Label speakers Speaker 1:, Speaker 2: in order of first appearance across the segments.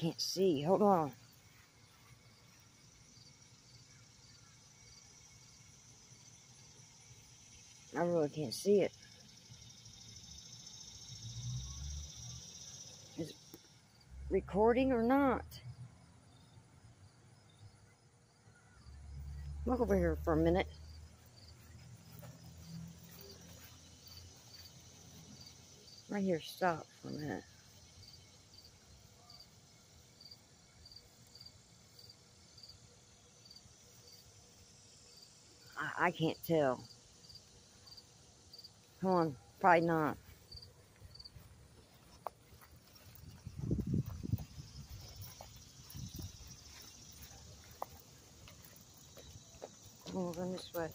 Speaker 1: can't see. Hold on. I really can't see it. Is it recording or not? Look over here for a minute. Right here, stop for a minute. I, can't tell. Come on, probably not. On, this way.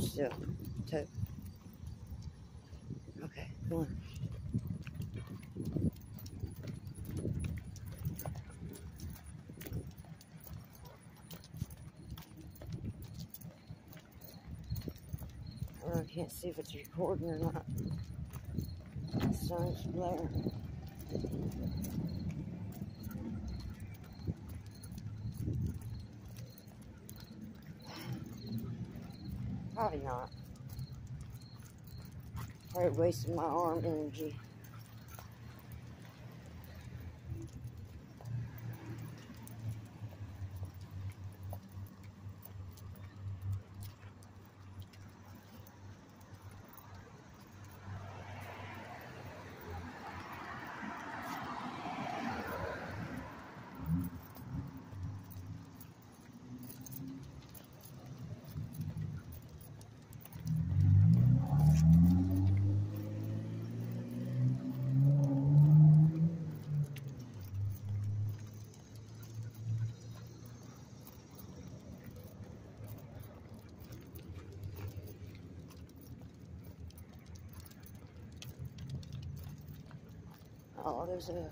Speaker 1: Still. Toe. Okay, come on. I can't see if it's recording or not. The sun's blaring. Probably not. Probably wasting my arm energy. Oh, there's a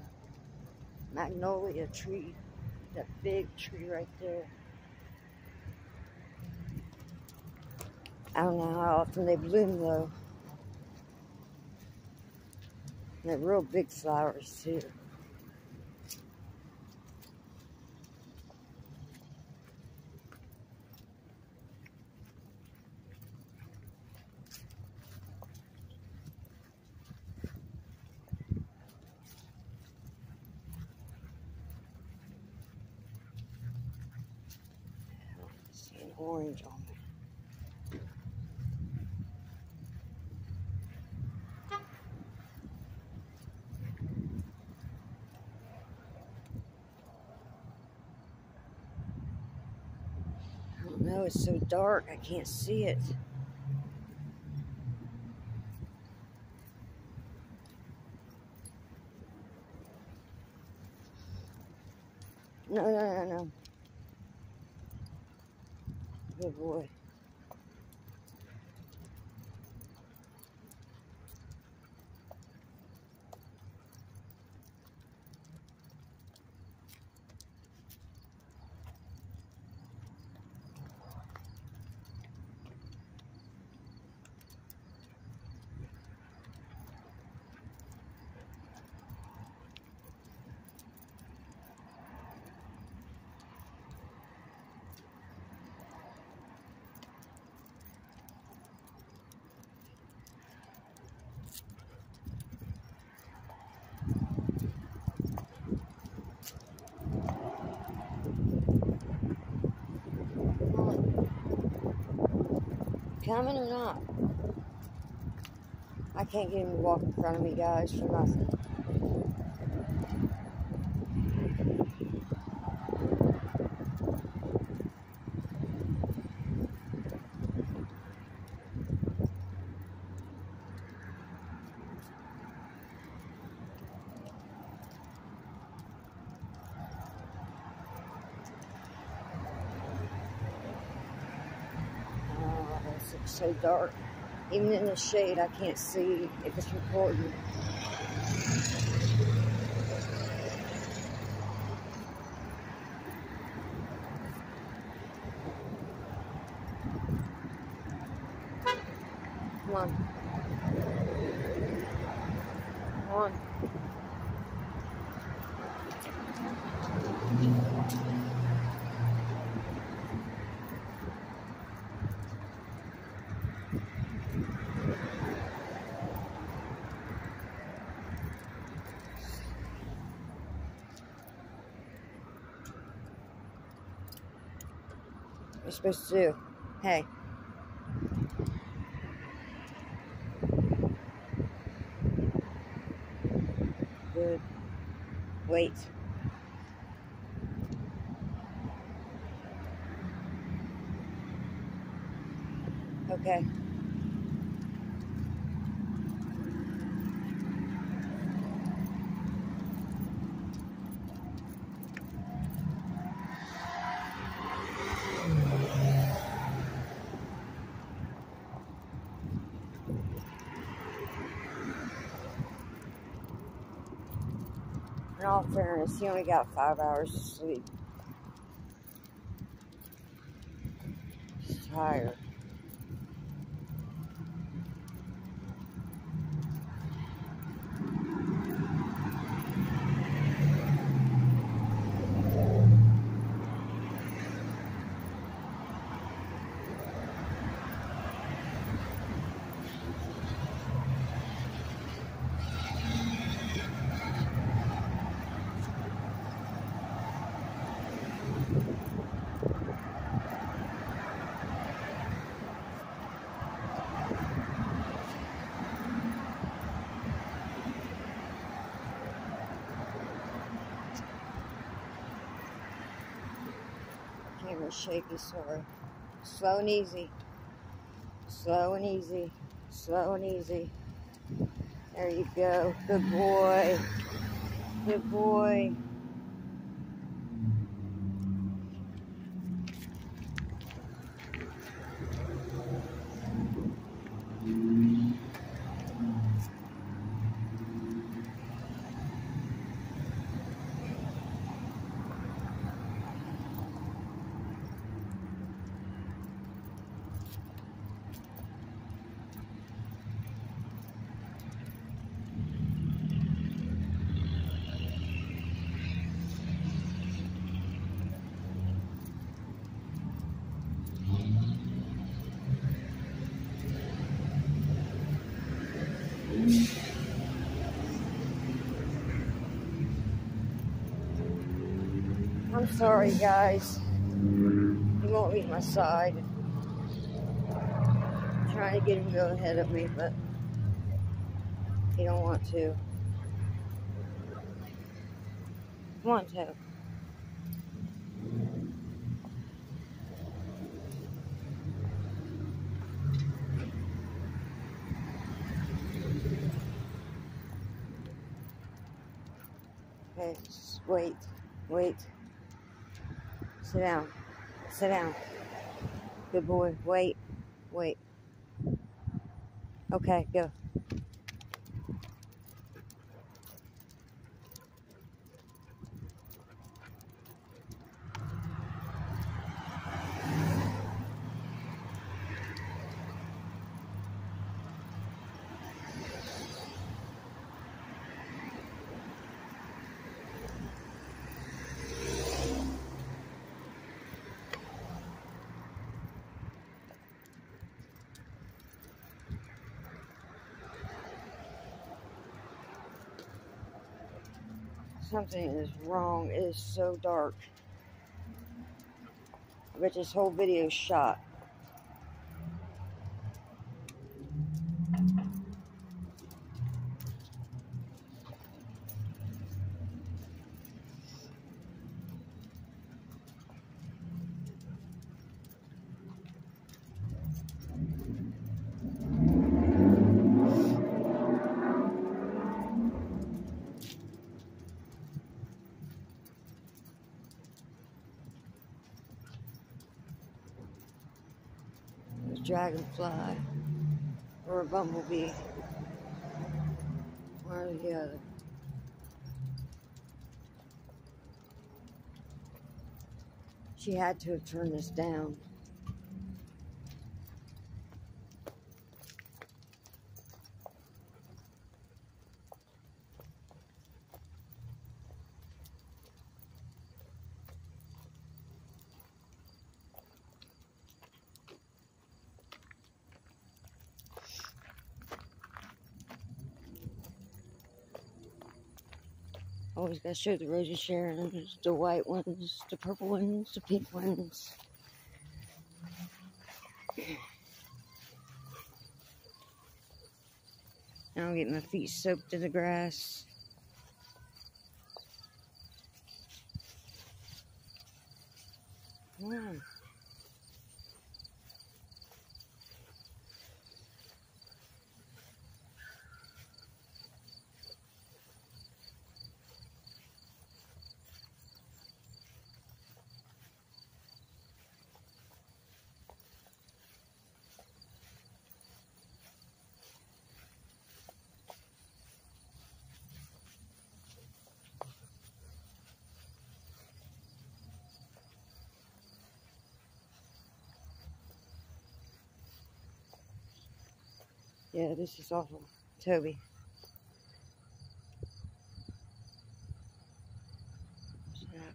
Speaker 1: magnolia tree. That big tree right there. I don't know how often they bloom though. They're real big flowers too. See an orange on there. I don't know, it's so dark I can't see it. Good boy. Coming or not? I can't get him to walk in front of me, guys, for nothing. So dark. Even in the shade, I can't see if it's recording. Come on. Come on. Are supposed to do? Hey. Good. Wait. Okay. In all fairness, he only got five hours of sleep. He's tired. Camera's shaky, sorry. Slow and easy. Slow and easy. Slow and easy. There you go. Good boy. Good boy. Sorry, guys. He won't leave my side. I'm trying to get him to go ahead of me, but he don't want to. On, Toe. Okay, wait, wait. Sit down. Sit down. Good boy. Wait. Wait. Okay, go. Something is wrong. It is so dark. I bet this whole video shot. Dragonfly or a bumblebee. One or the other. She had to have turned this down. Always gotta show the rose of Sharons, the white ones, the purple ones, the pink ones. Now I'm getting my feet soaked in the grass. Come Yeah, this is awful. Toby.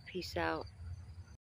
Speaker 1: peace out.